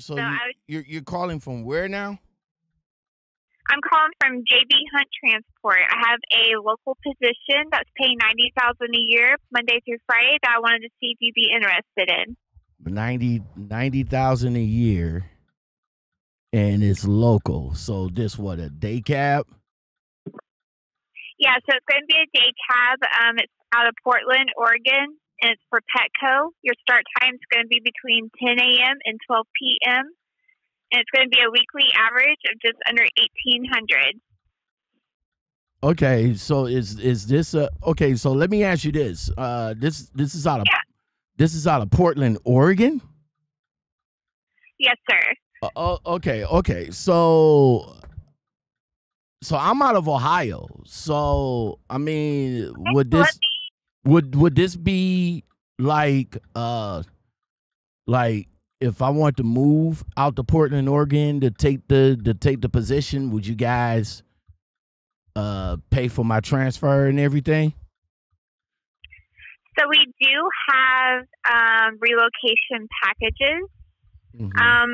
so you, was, you're you're calling from where now? I'm calling from JB Hunt Transport. I have a local position that's paying ninety thousand a year, Monday through Friday. That I wanted to see if you'd be interested in. 90 90,000 a year and it's local. So this what a day cab? Yeah, so it's going to be a day cab. Um, it's out of Portland, Oregon, and it's for Petco. Your start time is going to be between 10 a.m. and 12 p.m. And it's going to be a weekly average of just under 1,800. Okay, so is is this a okay, so let me ask you this. Uh this this is out of Yeah. this is out of Portland, Oregon? Yes, sir. Uh, oh, okay, okay. So so I'm out of Ohio. So I mean, would so let this would would this be like uh like if I want to move out to Portland, Oregon to take the to take the position, would you guys uh pay for my transfer and everything? So we do have um, relocation packages. Mhm. Um,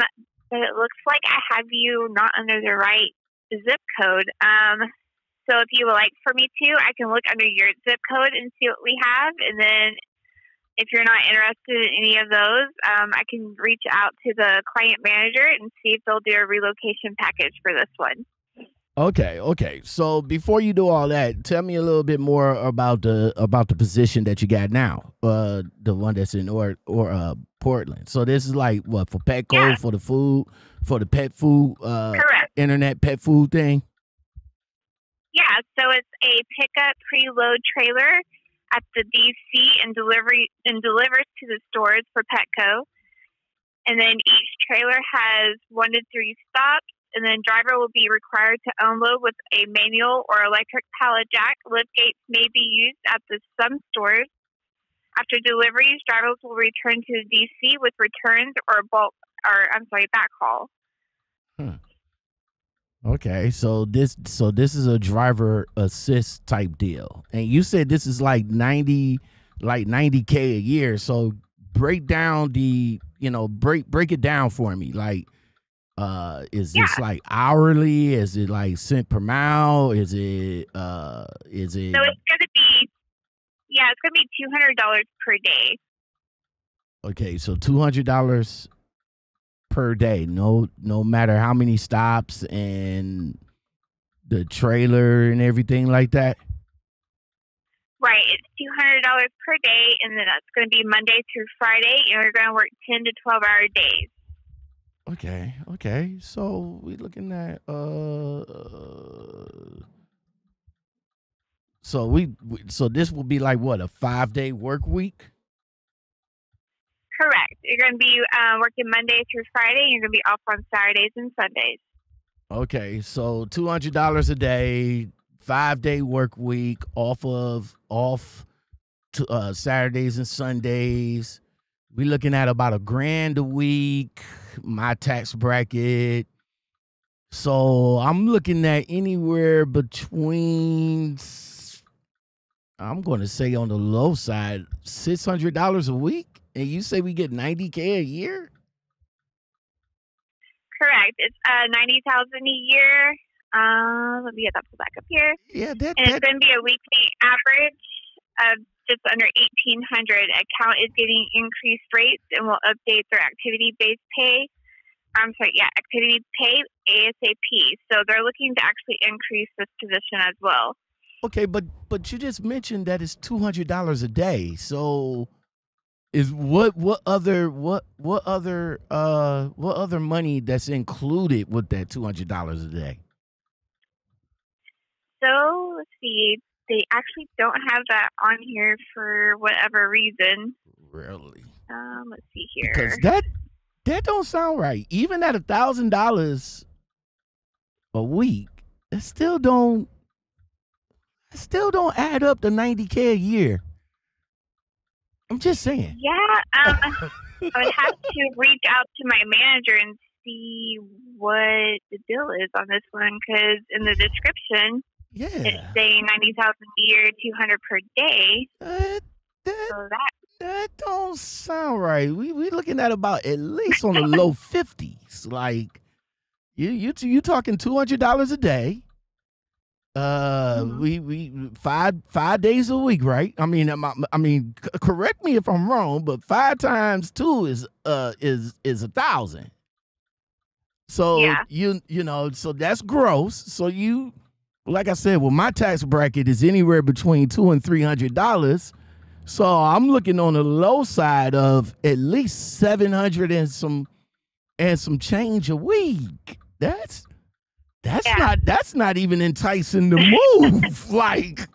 but it looks like I have you not under the right zip code. Um, so if you would like for me to, I can look under your zip code and see what we have, and then if you're not interested in any of those, um, I can reach out to the client manager and see if they'll do a relocation package for this one. Okay, okay. So before you do all that, tell me a little bit more about the about the position that you got now. Uh the one that's in or or uh Portland. So this is like what for Petco Yeah. for the food, for the pet food uh Correct. internet pet food thing. Yeah, so it's a pickup preload trailer at the DC and delivery and delivers to the stores for Petco. And then each trailer has one to three stops, and then driver will be required to unload with a manual or electric pallet jack. Lift gates may be used at the some stores. After deliveries, drivers will return to the DC with returns or bulk or I'm sorry, backhaul. Hmm. Okay, so this so this is a driver assist type deal. And you said this is like 90 like 90k a year. So break down the, you know, break break it down for me. Like uh is this like hourly? Is it like cent per mile? Is it uh is it So it's gonna be yeah, it's gonna be two hundred dollars per day. Okay, so $200 per day. No no matter how many stops and the trailer and everything like that. Right, it's two hundred dollars per day, and then that's going to be Monday through Friday, and we're going to work ten to twelve hour days. Okay, okay. So we're looking at uh so we so this will be like what a 5-day work week? Correct. You're going to be uh, working Monday through Friday. You're going to be off on Saturdays and Sundays. Okay, so $200 a day, 5-day work week off of off to uh Saturdays and Sundays. We looking at about a grand a week, my tax bracket. So I'm looking at anywhere between I'm going to say on the low side, $600 a week and you say we get 90k a year? Correct. It's uh, ninety thousand a year. Uh, let me get that pulled back up here. Yeah, that, And it's going to be a weekly average of just under 1800 Account is getting increased rates and will update their activity based pay. I'm sorry, yeah, activity pay ASAP. So they're looking to actually increase this position as well. Okay, but but you just mentioned that it's two hundred dollars a day. So is what what other what what other uh what other money that's included with that two hundred dollars a day? So let's see. They actually don't have that on here for whatever reason. Really? Um, let's see here. Because that that don't sound right. Even at a thousand dollars a week, it still don't it still don't add up to ninety K a year. I'm just saying. Yeah, um, I would have to reach out to my manager and see what the deal is on this one because in the description Yeah. it's saying ninety thousand a year, two hundred per day. Uh, that, So that That don't sound right. We we looking at about at least on the low fifties. Like you you you talking two hundred dollars a day. Uh, Mhm. we we five five days a week, right? I mean, I, I mean, c- correct me if I'm wrong, but five times two is uh is is a thousand. So Yeah. you you know, so that's gross. So you, like I said, well, my tax bracket is anywhere between two and three hundred dollars. So I'm looking on the low side of at least seven hundred and some and some change a week. That's that's Yeah. not that's not even enticing to move. like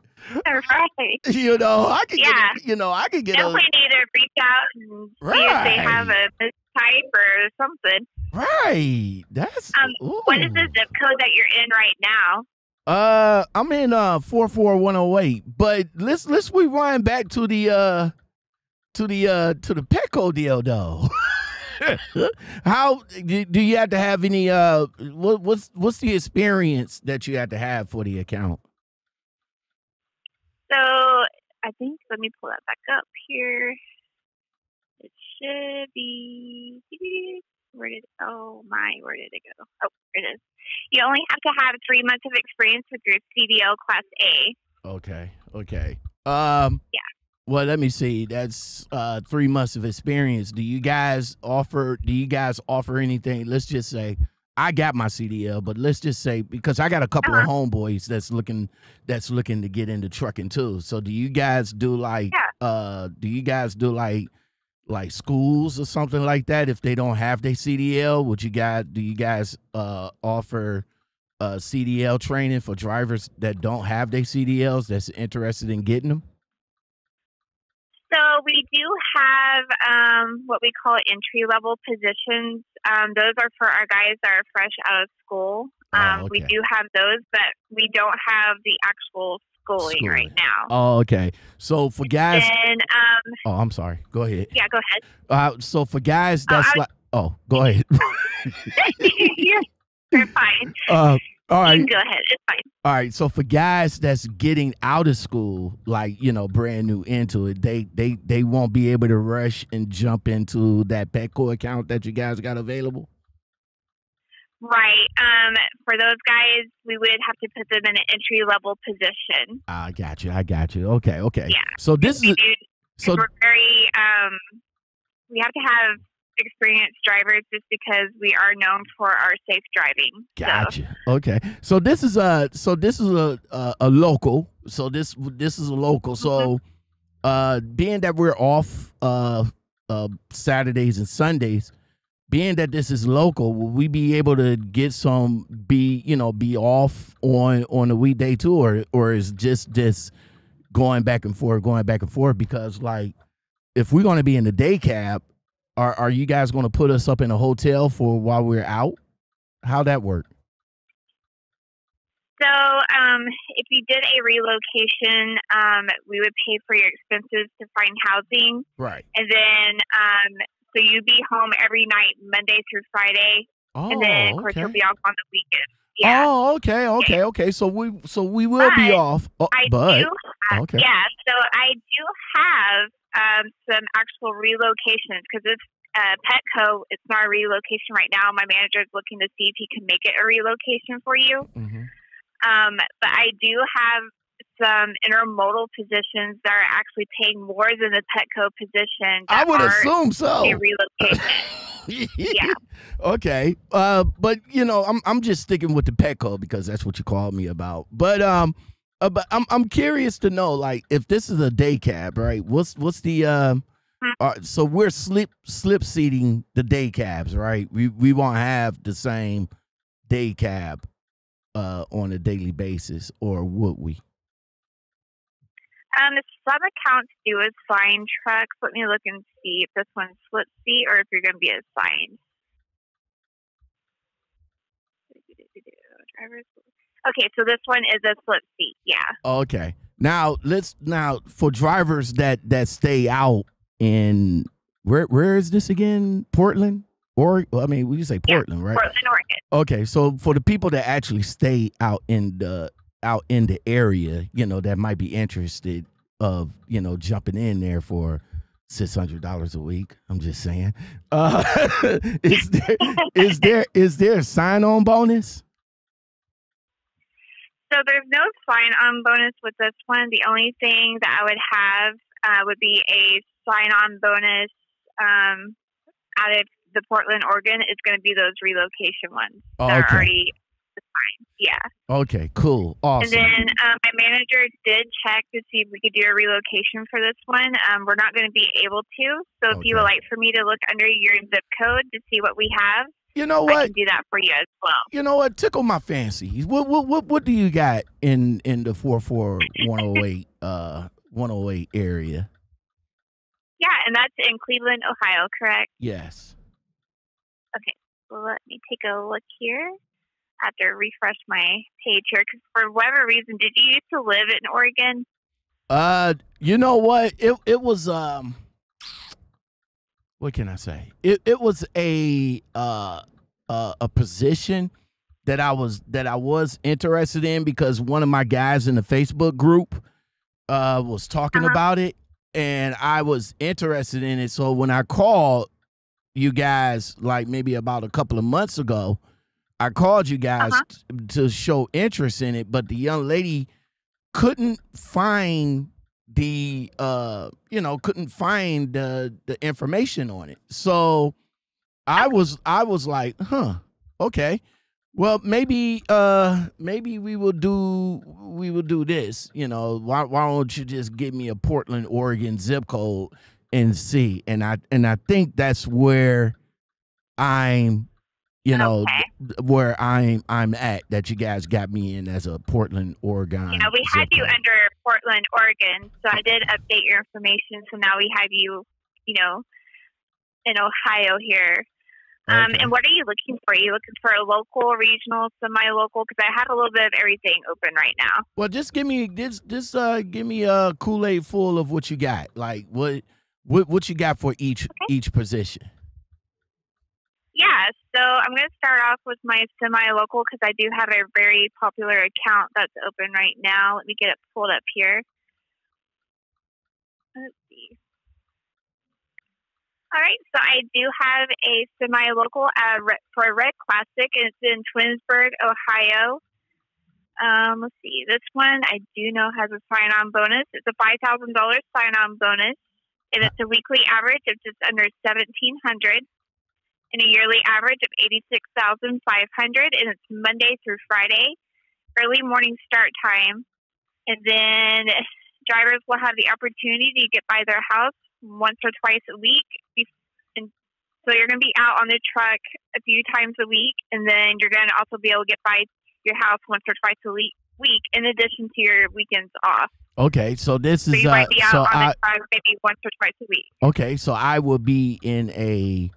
right. you know, I could Yeah. get a, you know I could get Definitely a need to reach out and see if they have Right. a mistype or something. right. That's Um, What is the zip code that you're in right now? Uh, I'm in uh four four one zero eight. But let's let's rewind back to the uh to the uh to the Petco deal though. How do you have to have any uh what what's what's the experience that you have to have for the account? So I think let me pull that back up here. It should be where did oh my where did it go? Oh, it is. You only have to have three months of experience with your CDL Class A. Okay, okay. Um Yeah. Well, let me see. That's uh three months of experience. Do you guys offer do you guys offer anything? Let's just say I got my CDL, but let's just say because I got a couple of homeboys that's looking that's looking to get into trucking too. So do you guys do like Yeah. uh do you guys do like like schools or something like that if they don't have their CDL? Would you guys do you guys uh offer uh CDL training for drivers that don't have their CDLs that's interested in getting them? We do have um, what we call entry level positions. Um, those are for our guys that are fresh out of school. Oh, Um, We do have those, but we don't have the actual schooling, right now. Oh, okay. So for guys, And um, oh, I'm sorry. Go ahead. yeah, go ahead. Uh, so for guys, Oh, that's was- like, oh, go ahead. you're, you're fine. uh, all right, go ahead. It's fine. all right. So for guys that's getting out of school, like you know, brand new into it, they they they won't be able to rush and jump into that Petco account that you guys got available. Right. Um, for those guys, we would have to put them in an entry level position. I got you. I got you. Okay. Okay. Yeah. So this We is do. so we're very. Um, we have to have experienced drivers just because we are known for our safe driving. So, Gotcha. Okay. So this is a so this is a a, a local. So this this is a local. So uh being that we're off uh uh Saturdays and Sundays, being that this is local, will we be able to get some be, you know, be off on on a weekday too or or is just this going back and forth, going back and forth because like if we're going to be in the day cab, are are you guys going to put us up in a hotel for while we're out? How that work? so um, if you did a relocation, um, we would pay for your expenses to find housing, Right. and then um, so you'd be home every night, Monday through Friday, Oh, and then of course okay. you'll be off on the weekend. Yeah. Oh, okay, okay, okay. So we so we will be off. Oh, I but do have, okay. yeah, so I do have um, some actual relocations because it's uh, Petco. It's not a relocation right now. My manager is looking to see if he can make it a relocation for you. Mhm. Um, but I do have some intermodal positions that are actually paying more than the Petco position. I would assume so. a relocation. Yeah. Okay. Uh, but you know, I'm I'm just sticking with the Petco because that's what you called me about. But um, uh, but I'm I'm curious to know like if this is a day cab, right? What's what's the um. Hmm. Uh, so we're slip slip seating the day cabs, right? We we won't have the same day cab uh on a daily basis, or would we? Um, some accounts do assign trucks. Let me look and see if this one's split seat or if you're going to be assigned. Drivers. Okay, so this one is a split seat. Yeah. Okay. Now let's now for drivers that that stay out in where where is this again? Portland? Or I mean, we just say Yeah, Portland, right? Portland, Oregon. Okay, so for the people that actually stay out in the out in the area, you know, that might be interested of, you know, jumping in there for six hundred dollars a week. I'm just saying. Uh, is there is there is there a sign on bonus? So there's no sign on bonus with this one. The only thing that I would have uh, would be a sign on bonus um, out of the Portland, Oregon. Is going to be those relocation ones Oh, that okay. are already assigned. Yeah. Okay, cool, awesome. And then um, my manager did check to see if we could do a relocation for this one. Um, we're not going to be able to. So if you would like for me to look under your zip code to see what we have, you know what? I can do that for you as well. You know what? Tickle my fancy. What what what what do you got in in the four four one oh eight uh one oh eight area? Yeah, and that's in Cleveland, Ohio, correct? Yes. Well, let me take a look here. I have to refresh my page here because for whatever reason, did you used to live in Oregon? Uh, you know what? It it was um. What can I say? It it was a uh, uh a position that I was that I was interested in because one of my guys in the Facebook group uh was talking Uh-huh. about it and I was interested in it. So when I called you guys like maybe about a couple of months ago, I called you guys Uh-huh. t- to show interest in it, but the young lady couldn't find the uh you know couldn't find the the information on it. So i was i was like huh okay. Well maybe uh maybe we will do we will do this you know. Why, why don't you just give me a portland oregon zip code and see? And i and i think that's where i'm you know Okay. where i'm i'm at that you guys got me in as a portland oregon Yeah, we had you under Portland, Oregon. So I did update your information. So now we have you, you know, in Ohio here. Um, Okay. And what are you looking for? Are you looking for a local, regional, semi-local? Because I have a little bit of everything open right now. Well, just give me this. Just uh, give me a Kool Aid full of what you got. Like what, what, what you got for each each position. Yeah, so I'm going to start off with my semi-local because I do have a very popular account that's open right now. Let me get it pulled up here. Let's see. All right, so I do have a semi-local uh, for Red Classic, and it's in Twinsburg, Ohio. Um, let's see. This one I do know has a sign-on bonus. It's a five thousand dollars sign-on bonus, and it's a weekly average of just under seventeen hundred and a yearly average of 86,500 and it's Monday through Friday, early morning start time. And then drivers will have the opportunity to get by their house once or twice a week. And so you're going to be out on the truck a few times a week and then you're going to also be able to get by your house once or twice a week, week in addition to your weekends off. Okay, so this So is you uh, might be out so on I maybe once or twice a week. okay, so I will be in a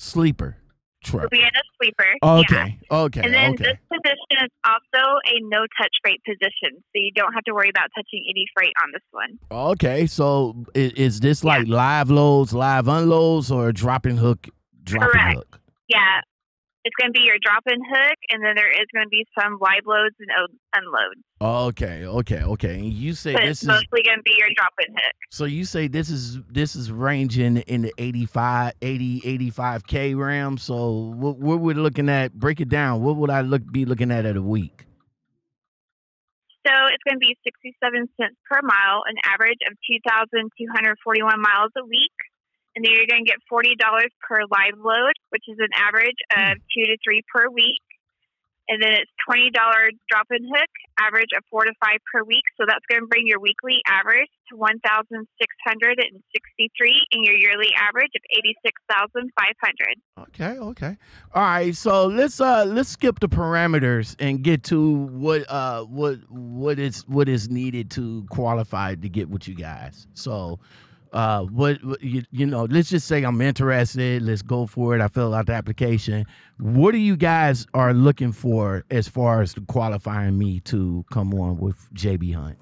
sleeper truck. be in a sleeper. Yeah. Okay, okay, And then okay. this position is also a no touch freight position, so you don't have to worry about touching any freight on this one. Okay, so is, is this like live loads, live unloads, or dropping hook, dropping Correct. hook? Yeah, it's going to be your drop and hook, and then there is going to be some live loads and o- unloads. Okay, okay, okay. And you say But this it's is mostly going to be your drop and hook. So you say this is this is ranging in the 85, 80, 85k ram. So what, what we're looking at? Break it down. What would I look be looking at at a week? So it's going to be 67 cents per mile, an average of 2,241 miles a week. And then you're going to get $40 per live load, which is an average of two to three per week. And then it's $20 drop and hook, average of four to five per week. So that's going to bring your weekly average to 1,663 and your yearly average of 86,500. Okay, okay. All right. So let's uh let's skip the parameters and get to what uh what what is what is needed to qualify to get with you guys. So uh what, what you, you know let's just say i'm interested let's go for it i fill out the application what do you guys are looking for as far as qualifying me to come on with jb hunt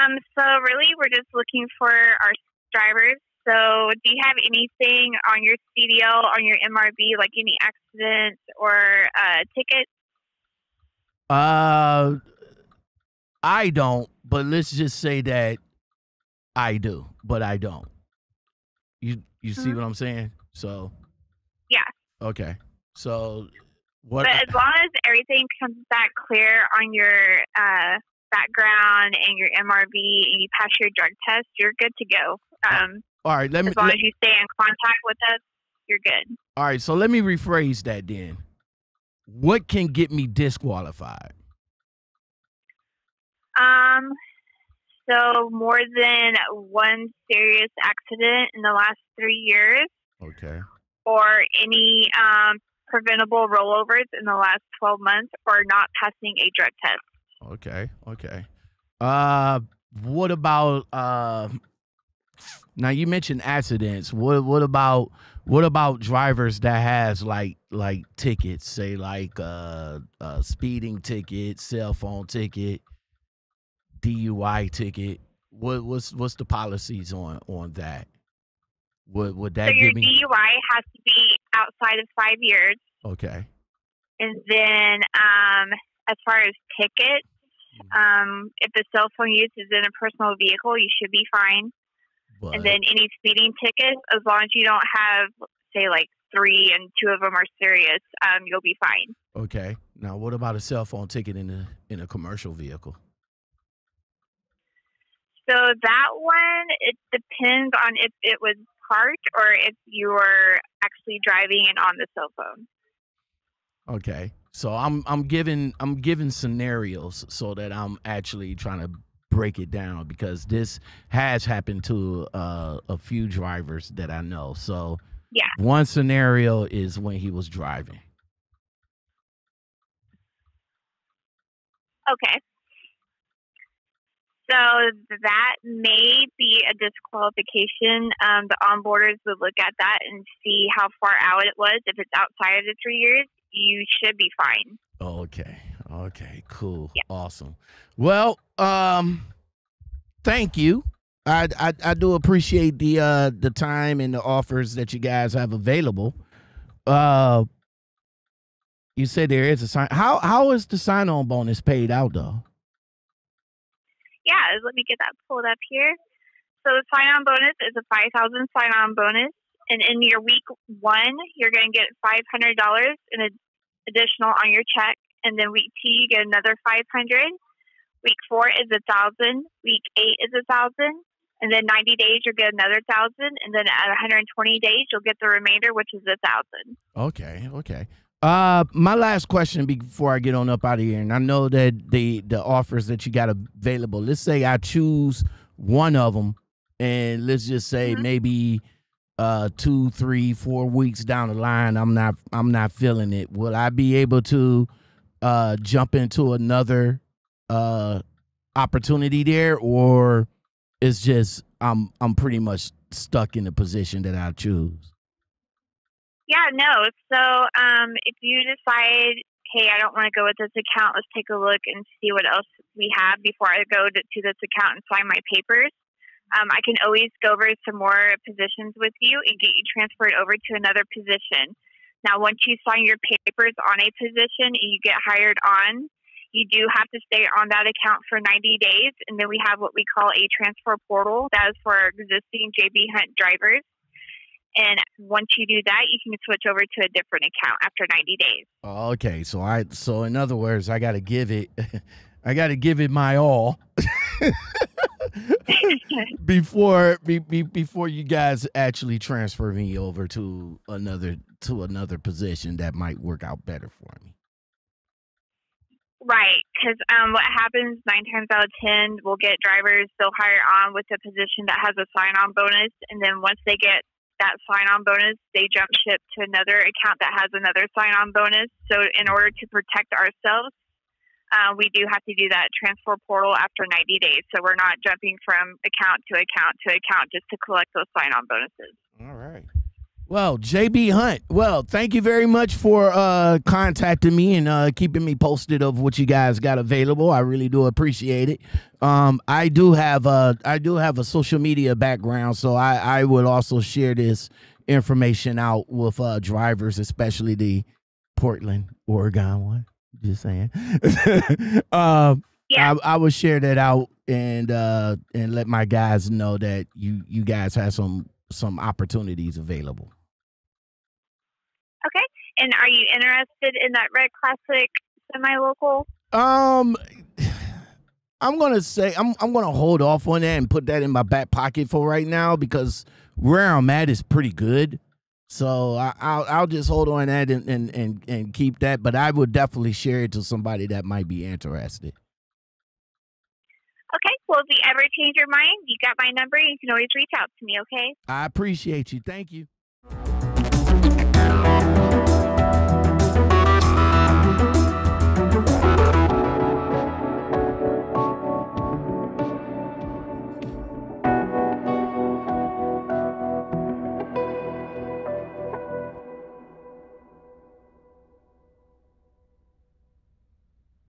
Um, so really, we're just looking for our drivers. So, do you have anything on your CDL, on your MRB, like any accidents or uh, tickets? uh i don't but let's just say that I do, but I don't. You you see Mhm. what I'm saying? So Yeah. Okay. So what? But as long as everything comes back clear on your uh, background and your MRV and you pass your drug test, you're good to go. Um, all right. Let me. as long let- as you stay in contact with us, you're good. all right. So let me rephrase that then. What can get me disqualified? Um, so more than one serious accident in the last three years, Okay. or any um, preventable rollovers in the last 12 months, or not passing a drug test. Okay. Okay. Uh, what about uh? Now you mentioned accidents. What what about what about drivers that has like like tickets? Say like uh, uh speeding ticket, cell phone ticket, DUI ticket. What what's what's the policies on on that? Would would that so your give me DUI has to be outside of five years. okay? And then, um, as far as tickets, um, if the cell phone use is in a personal vehicle, you should be fine. But And then any speeding tickets, as long as you don't have, say, like three and two of them are serious, um, you'll be fine. okay. Now what about a cell phone ticket in a in a commercial vehicle? So that one, it depends on if it was parked or if you were actually driving and on the cell phone. Okay. So I'm I'm giving I'm giving scenarios so that I'm actually trying to break it down because this has happened to uh, a few drivers that I know. So Yeah. one scenario is when he was driving. Okay. So that may be a disqualification. Um, the onboarders would look at that and see how far out it was. If it's outside of the three years, you should be fine. Okay. Okay. Cool. Yeah. Awesome. Well, um, thank you. I, I I do appreciate the uh the time and the offers that you guys have available. Uh, you said there is a sign. How how is the sign on bonus paid out though? Yeah, let me get that pulled up here. So the sign-on bonus is a five thousand sign-on bonus, and in your week one, you're going to get five hundred dollars in ad- additional on your check, and then week two, you get another five hundred. Week four is a thousand. Week eight is a thousand, and then ninety days, you'll get another thousand, and then at one hundred and twenty days, you'll get the remainder, which is a thousand. Okay, okay. Uh, my last question before I get on up out of here, and I know that the the offers that you got available. Let's say I choose one of them, and let's just say Mhm. maybe uh two, three, four weeks down the line, I'm not I'm not feeling it. Will I be able to uh jump into another uh opportunity there, or it's just I'm I'm pretty much stuck in the position that I choose? Yeah, no. So um, if you decide, hey, I don't want to go with this account, let's take a look and see what else we have before I go to, to this account and sign my papers. Um, I can always go over some more positions with you and get you transferred over to another position. Now, once you sign your papers on a position and you get hired on, you do have to stay on that account for 90 days. And then we have what we call a transfer portal. That is for existing JB Hunt drivers. And once you do that, you can switch over to a different account after 90 days. Okay, so I so in other words, I got to give it I got to give it my all before be, be, before you guys actually transfer me over to another to another position that might work out better for me. right. Because um, what happens nine times out of 10, we'll get drivers, they'll hire on with a position that has a sign on bonus. And then once they get that sign on bonus, they jump ship to another account that has another sign on bonus. So, in order to protect ourselves, uh, we do have to do that transfer portal after 90 days. So, we're not jumping from account to account to account just to collect those sign on bonuses. All right. Well, JB Hunt. Well, thank you very much for uh contacting me and uh keeping me posted of what you guys got available. I really do appreciate it. Um I do have a I do have a social media background, so I I would also share this information out with uh drivers, especially the Portland, Oregon one. Just saying. um Yeah. I, I will share that out and uh and let my guys know that you you guys have some some opportunities available. Okay. And are you interested in that red classic semi local? Um, I'm gonna say I'm I'm gonna hold off on that and put that in my back pocket for right now because where I'm at is pretty good. So I, will I'll just hold on that and, and and and keep that. But I would definitely share it to somebody that might be interested. Well, if you ever change your mind, you got my number. You can always reach out to me. Okay. I appreciate you. Thank you.